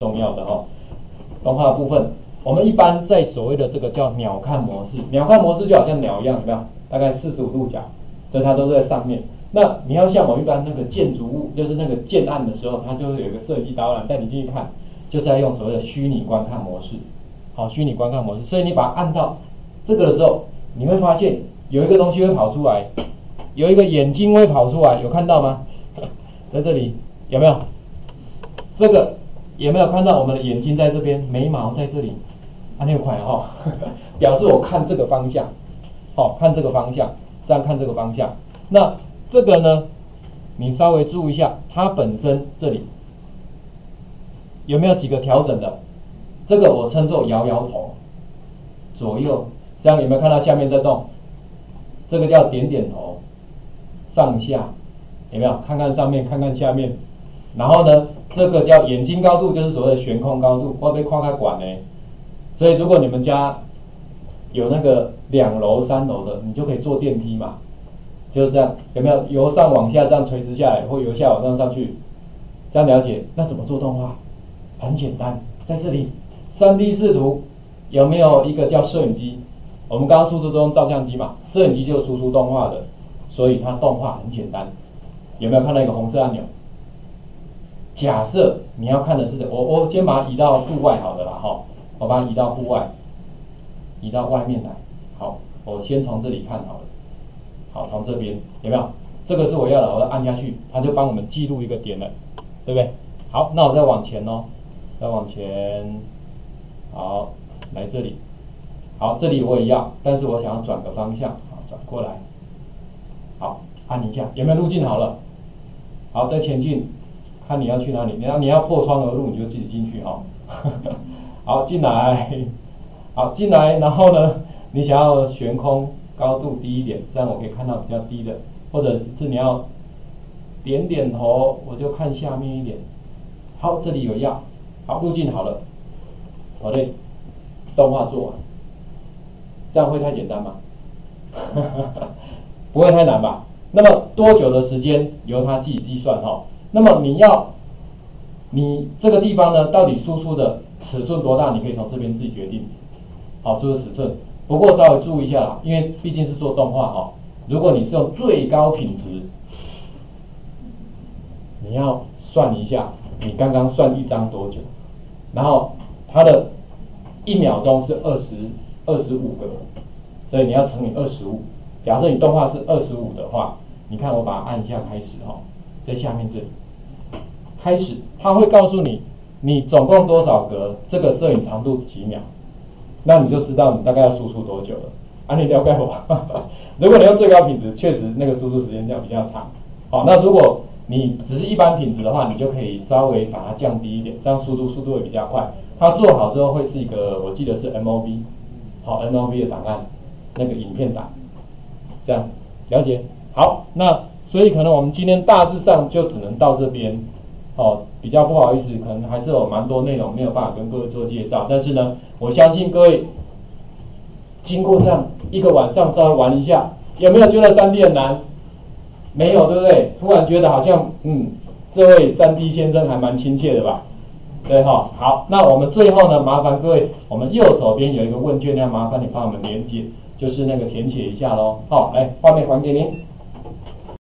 重要的哈。动画部分，我们一般在所谓的这个叫鸟瞰模式，鸟瞰模式就好像鸟一样，有没有？大概四十五度角，这它都在上面。那你要像我一般那个建筑物，就是那个建案的时候，它就会有一个设计导览带你进去看，就是要用所谓的虚拟观看模式。好，虚拟观看模式，所以你把它按到这个的时候，你会发现有一个东西会跑出来，有一个眼睛会跑出来，有看到吗？在这里有没有？这个有没有看到我们的眼睛在这边，眉毛在这里？啊，那块哈，表示我看这个方向，好看这个方向，这样看这个方向。那这个呢，你稍微注意一下，它本身这里有没有几个调整的？这个我称作摇摇头，左右，这样有没有看到下面在动？这个叫点点头，上下有没有？看看上面，看看下面，然后呢，这个叫眼睛高度，就是所谓的悬空高度，会被跨开管呢。所以如果你们家有那个两楼、三楼的，你就可以坐电梯嘛，就是这样，有没有？由上往下这样垂直下来，或由下往上上去，这样了解？那怎么做动画？很简单，在这里。三 D 视图有没有一个叫摄影机？我们刚刚输出都用照相机嘛，摄影机就输出动画的，所以它动画很简单。有没有看到一个红色按钮？假设你要看的是我，我先把它移到户外好的啦，哈，我把它移到户外，移到外面来。好，我先从这里看好了。好，从这边有没有？这个是我要的，我要按下去，它就帮我们记录一个点了，对不对？好，那我再往前哦，再往前。好，来这里，好，这里我也要，但是我想要转个方向，好，转过来，好，按一下，有没有路径好了？好，再前进，看你要去哪里，你要你要破窗而入，你就自己进去哈。好，进来，好进来，然后呢，你想要悬空高度低一点，这样我可以看到比较低的，或者是你要点点头，我就看下面一点。好，这里有药，好，路径好了。好嘞，动画做完，这样会太简单吗？不会太难吧？那么多久的时间由他自己计算哈？那么你要，你这个地方呢，到底输出的尺寸多大？你可以从这边自己决定。好，这个尺寸。不过稍微注意一下啦，因为毕竟是做动画哈。如果你是用最高品质，你要算一下，你刚刚算一张多久，然后它的。一秒钟是二十二十五个，所以你要乘以二十五。假设你动画是二十五的话，你看我把它按一下开始哈，在下面这里开始，它会告诉你你总共多少格，这个摄影长度几秒，那你就知道你大概要输出多久了。啊，你了解我？如果你用最高品质，确实那个输出时间要比较长。好，那如果你只是一般品质的话，你就可以稍微把它降低一点，这样速度速度会比较快。它做好之后会是一个，我记得是 M O V，好 M O V 的档案，那个影片档，这样了解好。那所以可能我们今天大致上就只能到这边，哦，比较不好意思，可能还是有蛮多内容没有办法跟各位做介绍。但是呢，我相信各位经过这样一个晚上稍微玩一下，有没有觉得三 D 很难？没有，对不对？突然觉得好像，嗯，这位三 D 先生还蛮亲切的吧？对哈，好，那我们最后呢，麻烦各位，我们右手边有一个问卷，要麻烦你帮我们连接，就是那个填写一下喽。好，来，画面还给您。